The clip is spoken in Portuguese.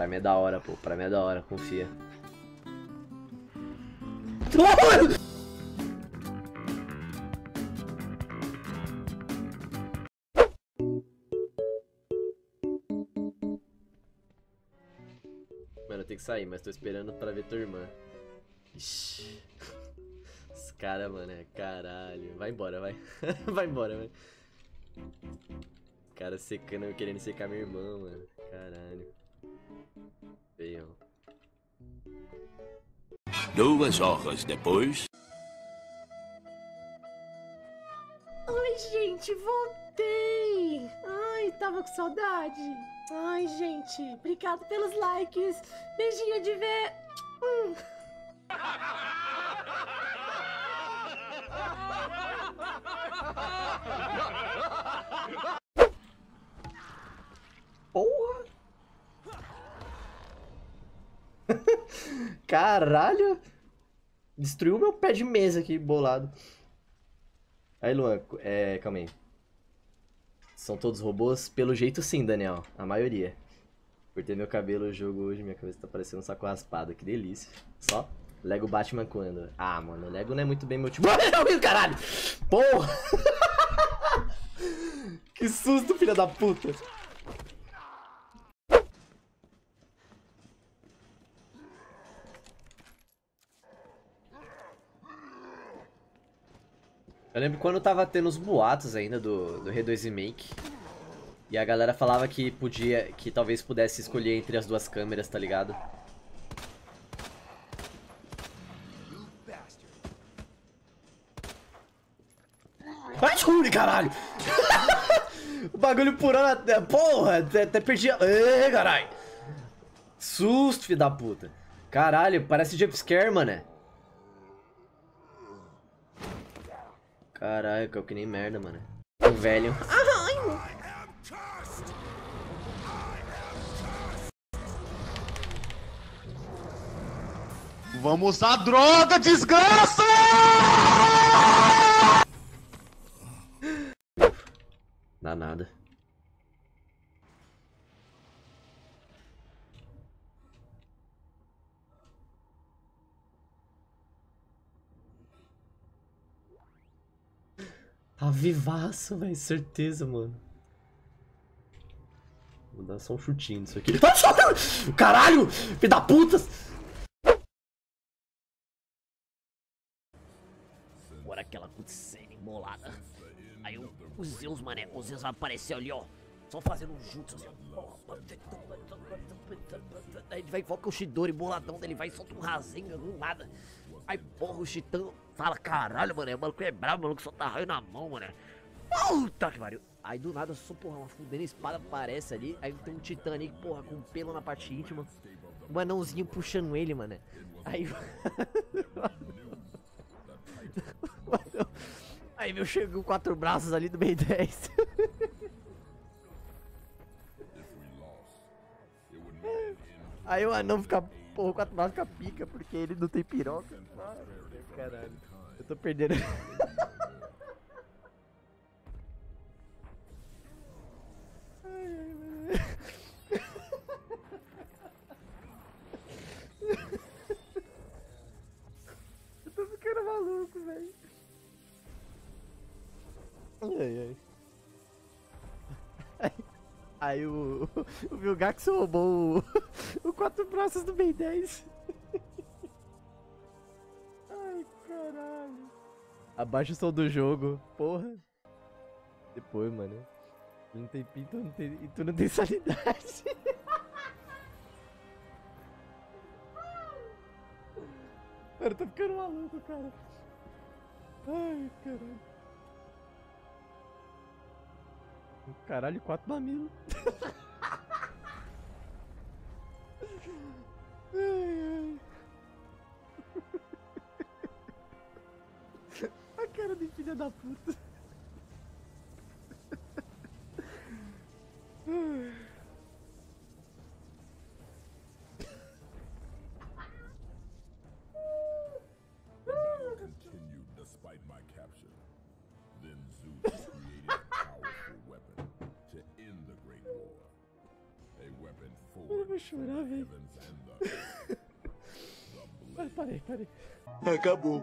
Pra mim é da hora, pô. Pra mim é da hora, confia. Mano, eu tenho que sair, mas tô esperando pra ver tua irmã. Ixi. Os caras, mano, é caralho. Vai embora, vai. vai embora, vai. Cara secando, querendo secar minha irmã, mano. Caralho. Feião. Duas horas depois. Ai, gente, voltei! Ai, tava com saudade. Ai, gente, obrigado pelos likes. Beijinho de ver. Hum. Porra! Caralho! Destruiu meu pé de mesa aqui, bolado. Aí, Luan, é, calma aí. São todos robôs? Pelo jeito sim, Daniel. A maioria. Cortei meu cabelo o jogo hoje, minha cabeça tá parecendo um saco raspado. Que delícia. Só. Lego Batman quando? Ah, mano, Lego não é muito bem meu tipo. caralho! Porra! que susto, filha da puta! Eu lembro quando tava tendo os boatos ainda do, do R2 Remake. E a galera falava que podia, que talvez pudesse escolher entre as duas câmeras, tá ligado? Vai, Júlio, caralho! o bagulho purando até. Porra, até, perdi a. Caralho! Susto, filho da puta. Caralho, parece jumpscare, mané. Caralho, caiu que nem merda, mano. O velho. Vamos usar droga, desgraça! Tá vivaço, velho. Certeza, mano. Vou dar só um chutinho nisso aqui. Caralho! Filho da puta! Agora aquela cutscene bolada. Aí o, o Zeus, mané, o Zeus vai aparecer ali, ó. Só fazendo um jutsu assim, ó. Aí ele vai invoca o Shidori boladão dele, vai e solta um rasinho do nada. Aí, porra, o Chitão fala, caralho, mano, o maluco é brabo, maluco só tá raio na mão, mano. Puta que pariu. Aí do nada, só, porra, uma fudendo espada aparece ali. Aí tem um titã ali, porra, com pelo na parte íntima. Um anãozinho puxando ele, mano. Aí. Aí meu chegou quatro braços ali do meio 10. Aí o anão fica, porra, quatro braços fica pica, porque ele não tem piroca. Caralho, eu tô perdendo. Eu tô ficando maluco, velho. Ai, ai. Aí, o, o Vilgax roubou o, o quatro braços do Ben 10. Ai, caralho. Abaixa o som do jogo, porra. Depois, mano. Tu não tem pinto não tem, e tu não tem sanidade. Cara, eu tô ficando maluco, cara. Ai, caralho. Caralho, quatro mamilos. A cara de filha da puta. Eu vou chorar, velho. the Parei, parei. Acabou.